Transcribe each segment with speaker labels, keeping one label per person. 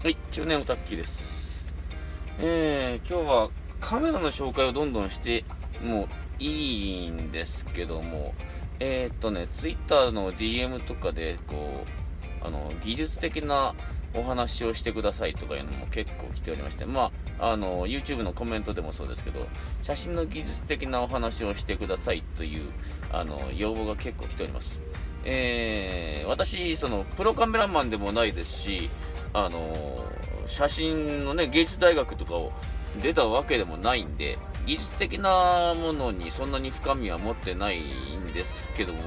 Speaker 1: はい、中年オタッキーです。えー、今日はカメラの紹介をどんどんしてもういいんですけども、えー、っとね、ツイッターの DM とかで、こう、あの、技術的なお話をしてくださいとかいうのも結構来ておりまして、まあ、あの、YouTube のコメントでもそうですけど、写真の技術的なお話をしてくださいという、あの、要望が結構来ております。えー、私、その、プロカメラマンでもないですし、あの写真のね、芸術大学とかを出たわけでもないんで、技術的なものにそんなに深みは持ってないんですけども、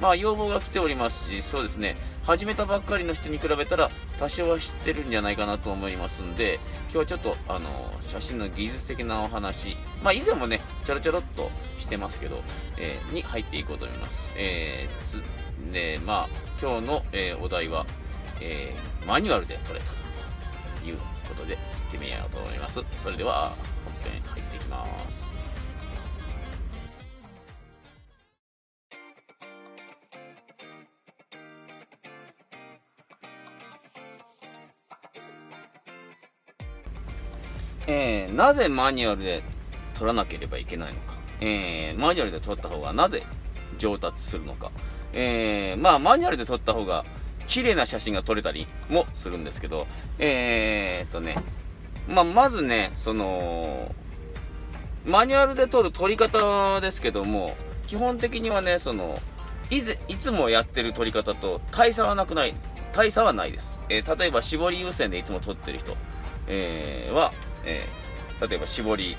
Speaker 1: まあ要望が来ておりますし、そうですね、始めたばっかりの人に比べたら多少は知ってるんじゃないかなと思いますんで、今日はちょっとあの写真の技術的なお話、まあ以前もね、ちょろちょろっとしてますけど、えーに入っていこうと思います。えーつで、まあ今日の、えーお題は、えーマニュアルで撮れたということで行ってみようと思います。それでは本編入っていきます。えーなぜマニュアルで撮らなければいけないのか、えーマニュアルで撮った方がなぜ上達するのか、えーまあマニュアルで撮った方が綺麗な写真が撮れたりもするんですけど、えー、っとね、まあ、まずね、その、マニュアルで撮る撮り方ですけども、基本的にはね、その、いぜいつもやってる撮り方と大差はなくない、大差はないです。えー例えば絞り優先でいつも撮ってる人、えーは、えー例えば絞り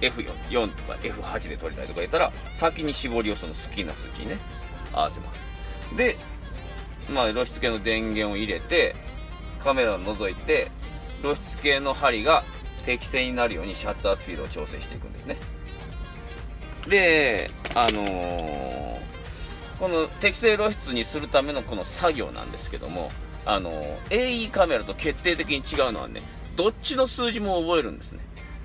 Speaker 1: F4 とか F8 で撮りたいとか言ったら、先に絞りをその好きな数値にね、合わせます。で、まあ、露出系の電源を入れて、カメラを覗いて、露出系の針が適正になるようにシャッタースピードを調整していくんですね。で、あのーこの適正露出にするためのこの作業なんですけども、あのー AE カメラと決定的に違うのはね、どっちの数字も覚えるんですね。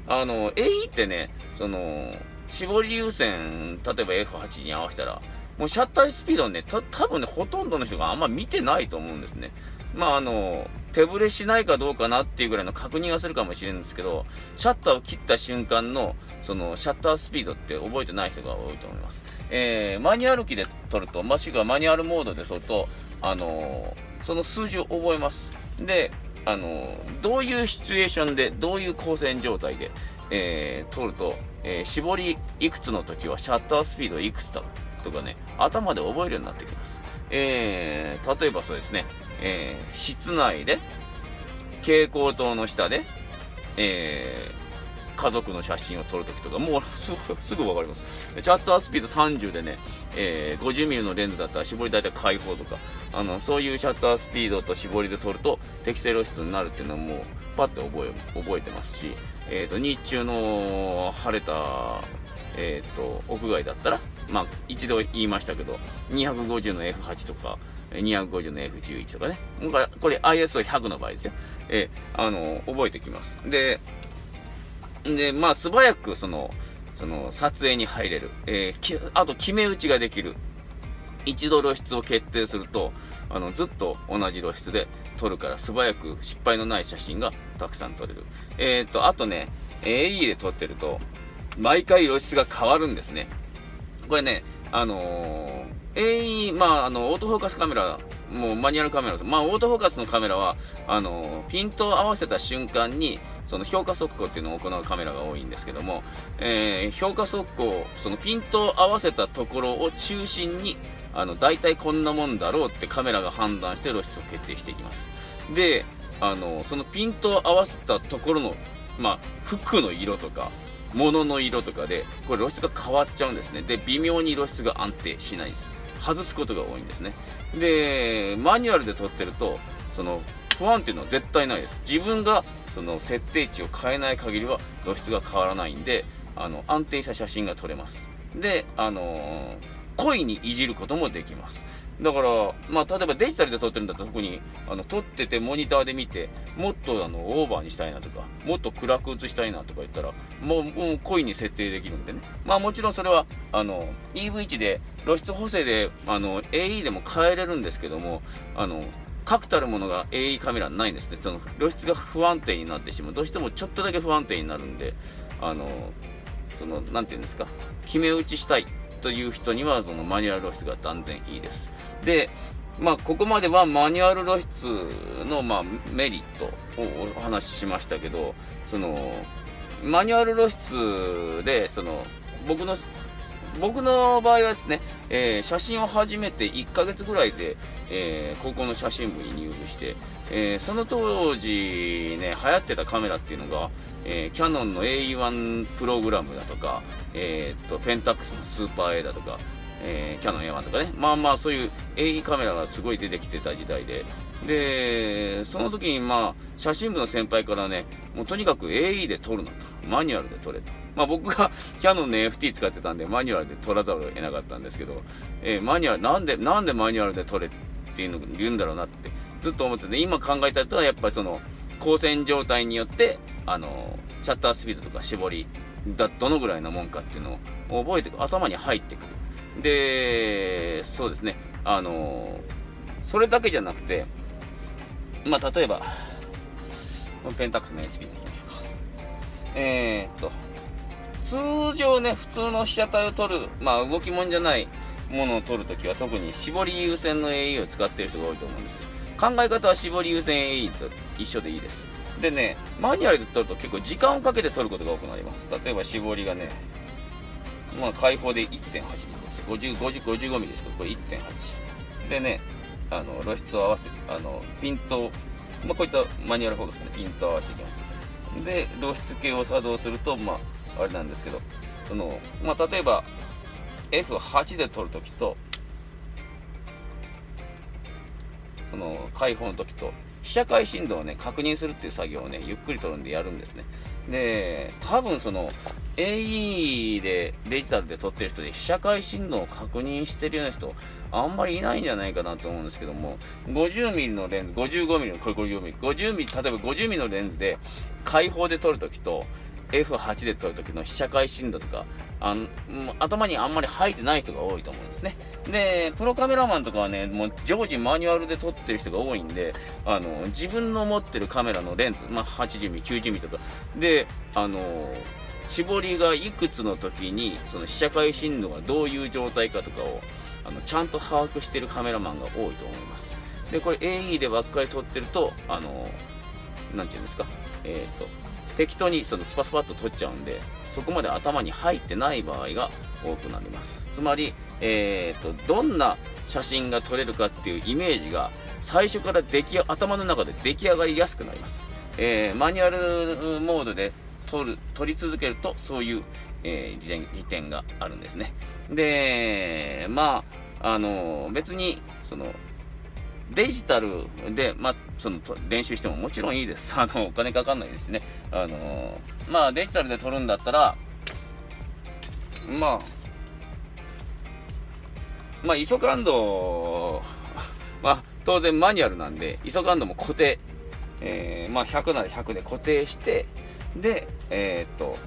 Speaker 1: あのー AE ってね、その、絞り優先、例えば F8 に合わせたら、もうシャッタースピードね、た多分ね、ほとんどの人があんま見てないと思うんですね。まああの、手ぶれしないかどうかなっていうぐらいの確認がするかもしれないんですけど、シャッターを切った瞬間の、その、シャッタースピードって覚えてない人が多いと思います。えー、マニュアル機で撮ると、もしくはマニュアルモードで撮ると、あのその数字を覚えます。で、あのどういうシチュエーションで、どういう光線状態で、えー、撮ると、え絞りいくつの時はシャッタースピードいくつだとかね、頭で覚えるようになってきます。えー、例えばそうですね、えー、室内で、蛍光灯の下で、えー、家族の写真を撮るときとか、もうすぐすぐわかります。シャッタースピード30でね、えー、50mm のレンズだったら絞り大体開放とか、あの、そういうシャッタースピードと絞りで撮ると適正露出になるっていうのはもう、パッて覚え、覚えてますし、えっ、と、日中の晴れた、えっ、と、屋外だったら、まあ、一度言いましたけど、250の F8 とか、250の F11 とかね。これ ISO100 の場合ですよ。えーあの、覚えてきます。で、で、まあ、素早く、その、その、撮影に入れる。えーあと、決め打ちができる。一度露出を決定すると、あの、ずっと同じ露出で撮るから素早く失敗のない写真がたくさん撮れる。えっ、と、あとね、AE で撮ってると、毎回露出が変わるんですね。これね、あのー、AE、まあ、あの、オートフォーカスカメラ、もうマニュアルカメラです。まあ、オートフォーカスのカメラは、あのーピントを合わせた瞬間に、その評価速攻っていうのを行うカメラが多いんですけども、えー評価速攻、そのピントを合わせたところを中心に、あの、大体こんなもんだろうってカメラが判断して露出を決定していきます。で、あの、そのピントを合わせたところの、まあ、服の色とか、物の色とかで、これ露出が変わっちゃうんですね。で、微妙に露出が安定しないです。外すことが多いんですね。で、マニュアルで撮ってると、その、不安っていうのは絶対ないです。自分が、その、設定値を変えない限りは露出が変わらないんで、あの、安定した写真が撮れます。で、あのー故意にいじることもできます。だから、まあ、例えばデジタルで撮ってるんだったら特に、あの、撮っててモニターで見て、もっとあの、オーバーにしたいなとか、もっと暗く映したいなとか言ったら、もう、もう故意に設定できるんでね。まあもちろんそれは、あの、EV 値で、露出補正で、あの、AE でも変えれるんですけども、あの、確たるものが AE カメラないんですね。その露出が不安定になってしまう。どうしてもちょっとだけ不安定になるんで、あの、その、なんていうんですか、決め打ちしたいという人には、そのマニュアル露出が断然いいです。で、まあ、ここまではマニュアル露出の、まあ、メリットをお話ししましたけど、その、マニュアル露出で、その、僕の僕の場合はですね、えー、写真を始めて1ヶ月ぐらいで、えー、高校の写真部に入部して、えー、その当時ね、流行ってたカメラっていうのが、えキヤノンの AE1 プログラムだとか、えっと、ペンタックスのスーパー A だとか、えキヤノン A1 とかね、まあまあそういう AE カメラがすごい出てきてた時代で、で、その時にまあ、写真部の先輩からね、もうとにかく AE で撮るなと。マニュアルで撮れと。まあ僕がキャノンの FT 使ってたんで、マニュアルで撮らざるを得なかったんですけど、えー、マニュアル、なんで、なんでマニュアルで撮れっていうの言うんだろうなって、ずっと思ってて、今考えたらやっぱりその、光線状態によって、あの、シャッタースピードとか絞り、だ、どのぐらいのもんかっていうのを覚えて頭に入ってくる。で、そうですね、あの、それだけじゃなくて、まあ、例えば、ペンタックスの SP でいきましょうか。えー、っと、通常ね、普通の被写体を撮る、まあ、動きもんじゃないものを撮るときは特に絞り優先の AE を使っている人が多いと思うんです。考え方は絞り優先 AE と一緒でいいです。でね、マニュアルで撮ると結構時間をかけて撮ることが多くなります。例えば絞りがね、まあ開放で1.8ミリです。50、50、55ミリですけど、これ1.8。でね、あの露出を合わせてあのピント、まあ、こいつはマニュアルフォーカスねピントを合わせていきます。で露出系を作動するとまああれなんですけどその、まあ、例えば F8 で撮るときとその開放の時と被写界振動をね確認するっていう作業をねゆっくり撮るんでやるんですね。で多分その AE でデジタルで撮ってる人で被写界振動を確認してるような人あんまりいないんじゃないかなと思うんですけども 50mm のレンズ 55mm のこれ 50mm 50mm 例えば 50mm のレンズで開放で撮るときと F8 で撮るときの被写界深度とか、あの、頭にあんまり入ってない人が多いと思うんですね。で、プロカメラマンとかはね、もう常時マニュアルで撮ってる人が多いんで、あの、自分の持ってるカメラのレンズ、まあ、80ミリ、90ミリとか、で、あの、絞りがいくつの時に、その被写界深度がどういう状態かとかを、あの、ちゃんと把握してるカメラマンが多いと思います。で、これ AE でばっかり撮ってると、あの、なんていうんですか、えっ、ー、と、適当にそのスパスパッと取っちゃうんで、そこまで頭に入ってない場合が多くなります。つまり、えーと、どんな写真が撮れるかっていうイメージが最初から出来頭の中で出来上がりやすくなります。えー、マニュアルモードで撮る撮り続けるとそういう、えー、利点があるんですね。で、まあ、あの別にそのデジタルで、まあ、その練習してももちろんいいです。あの、お金かかんないですね。あの、まあ、デジタルで撮るんだったら、まあ、まあ、ISO 感度、まあ、当然マニュアルなんで、ISO 感度も固定、えー、まあ、100なら100で固定して、で、えー、っと、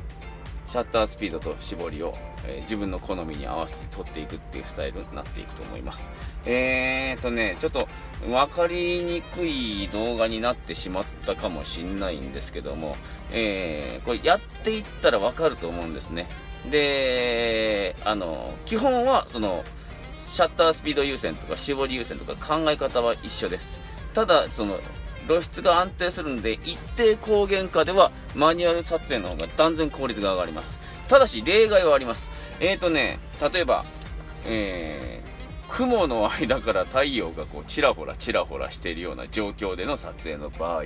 Speaker 1: シャッタースピードと絞りを、えー、自分の好みに合わせて撮っていくっていうスタイルになっていくと思います。えーとね、ちょっと分かりにくい動画になってしまったかもしんないんですけども、えー、これやっていったら分かると思うんですね。で、あの、基本はその、シャッタースピード優先とか絞り優先とか考え方は一緒です。ただ、その、露出が安定するんで、一定光源下ではマニュアル撮影の方が断然効率が上がります。ただし、例外はあります。えーとね、例えば、えー、雲の間から太陽がこう、ちらほらちらほらしているような状況での撮影の場合、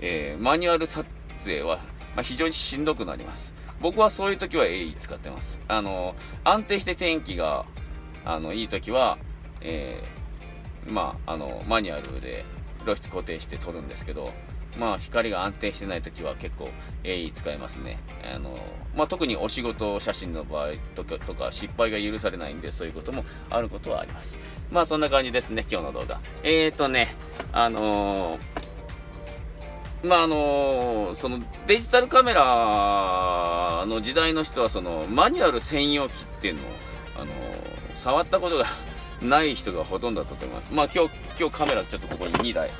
Speaker 1: えー、マニュアル撮影は、ま、非常にしんどくなります。僕はそういう時は AE 使ってます。あの、安定して天気が、あの、いい時は、えー、まあ、あの、マニュアルで露出固定して撮るんですけど、まあ、光が安定してない時は結構 AE 使いますね。あの、まあ、特にお仕事写真の場合とかとか失敗が許されないんで、そういうこともあることはあります。まあ、そんな感じですね、今日の動画。えーとね、あのー、まああのそのデジタルカメラの時代の人はそのマニュアル専用機っていうのを、あの触ったことがない人がほとんどだと思います。まあ今日、今日カメラちょっとここに2台、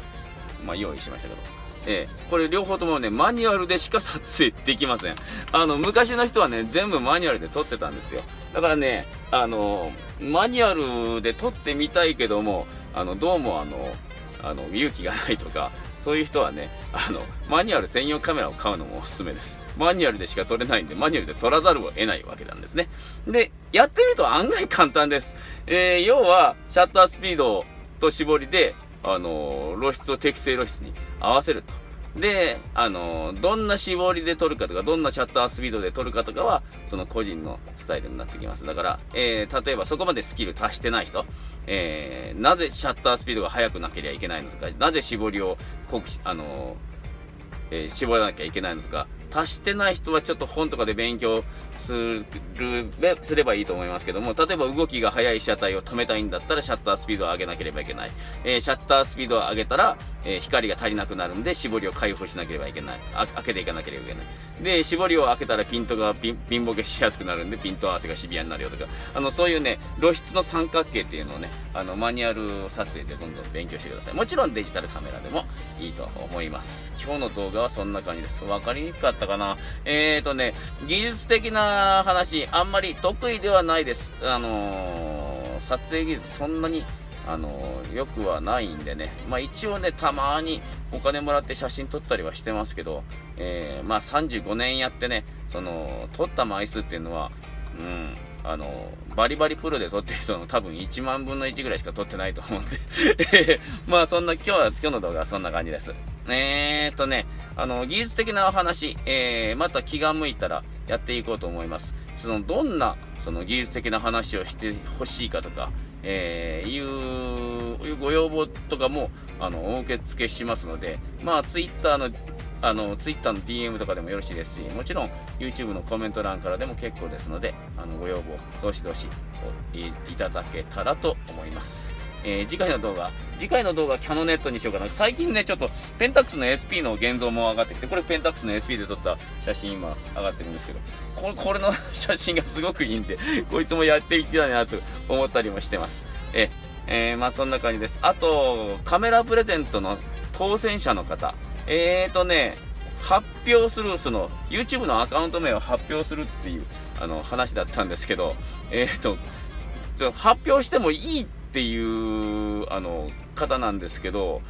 Speaker 1: まあ用意しましたけど。えー、これ両方ともね、マニュアルでしか撮影できません。あの、昔の人はね、全部マニュアルで撮ってたんですよ。だからね、あの、マニュアルで撮ってみたいけども、あの、どうもあの、あの、勇気がないとか、そういう人はね、あの、マニュアル専用カメラを買うのもおすすめです。マニュアルでしか撮れないんで、マニュアルで撮らざるを得ないわけなんですね。で、やってみると案外簡単です。えー、要は、シャッタースピードと絞りで、あの露出を適正露出に合わせると。で、あのどんな絞りで撮るかとか、どんなシャッタースピードで撮るかとかは、その個人のスタイルになってきます。だから、えー、例えばそこまでスキル足してない人、えー、なぜシャッタースピードが速くなければいけないのとか、なぜ絞りを濃く、あのえー、絞らなきゃいけないのとか、足してない人はちょっと本とかで勉強する、すればいいと思いますけども、例えば動きが速い車体を止めたいんだったらシャッタースピードを上げなければいけない。えー、シャッタースピードを上げたら、えー、光が足りなくなるんで、絞りを開放しなければいけない。あ開けていかなければいけない。で、絞りを開けたらピントがピン、ピンボケしやすくなるんで、ピント合わせがシビアになるよとか、あの、そういうね、露出の三角形っていうのをね、あの、マニュアル撮影でどんどん勉強してください。もちろんデジタルカメラでもいいと思います。今日の動画はそんな感じです。わかりにくかっったかなえーとね、技術的な話、あんまり得意ではないです。あのー、撮影技術そんなに、あのー、よくはないんでね。まあ一応ね、たまにお金もらって写真撮ったりはしてますけど、えー、まあ35年やってね、その、撮った枚数っていうのは、うん、あの、バリバリプロで撮ってる人の多分1万分の1ぐらいしか撮ってないと思うんで まあそんな、今日は、今日の動画はそんな感じです。えーっとね、あの、技術的なお話、えー、また気が向いたらやっていこうと思います。その、どんな、その技術的な話をしてほしいかとか、えー、いうご要望とかも、あの、お受け付けしますので、まあ、ツイッターのあの、ツイッターの DM とかでもよろしいですし、もちろん YouTube のコメント欄からでも結構ですので、あの、ご要望、どしどしいただけたらと思います。えー、次回の動画、次回の動画キャノネットにしようかな。最近ね、ちょっとペンタックスの SP の現像も上がってきて、これペンタックスの SP で撮った写真今上がってるんですけど、これこれの写真がすごくいいんで、こいつもやっていきたいなと思ったりもしてます。ええー、まあそんな感じです。あと、カメラプレゼントの当選者の方、えーとね、発表する、その、YouTube のアカウント名を発表するっていう、あの、話だったんですけど、えーと、発表してもいいってていう、あの、方なんですけど、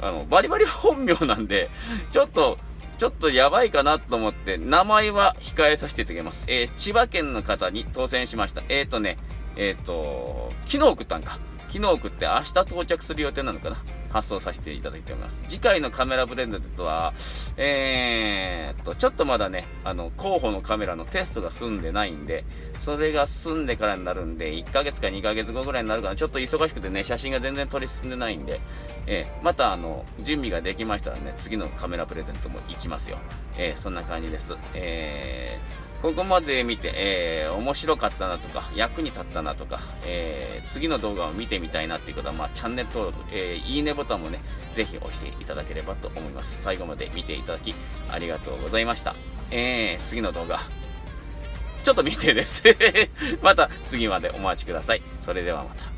Speaker 1: あの、バリバリ本名なんで、ちょっと、ちょっとやばいかなと思って、名前は控えさせていただきます。えー、千葉県の方に当選しました。えーとね、えーと、昨日送ったんか。昨日送って明日到着する予定なのかな発送させていただいております。次回のカメラブレンドとは、えー、っと、ちょっとまだね、あの、候補のカメラのテストが済んでないんで、それが済んでからになるんで、1ヶ月か2ヶ月後ぐらいになるかな。ちょっと忙しくてね、写真が全然撮り進んでないんで、えー、またあの、準備ができましたらね、次のカメラプレゼントも行きますよ。えー、そんな感じです。えー、ここまで見て、えー、面白かったなとか、役に立ったなとか、えー、次の動画を見てみたいなっていうことは、まあ、チャンネル登録、えー、いいねボタンもね、ぜひ押していただければと思います。最後まで見ていただき、ありがとうございました。えー、次の動画、ちょっと見てです。また次までお待ちください。それではまた。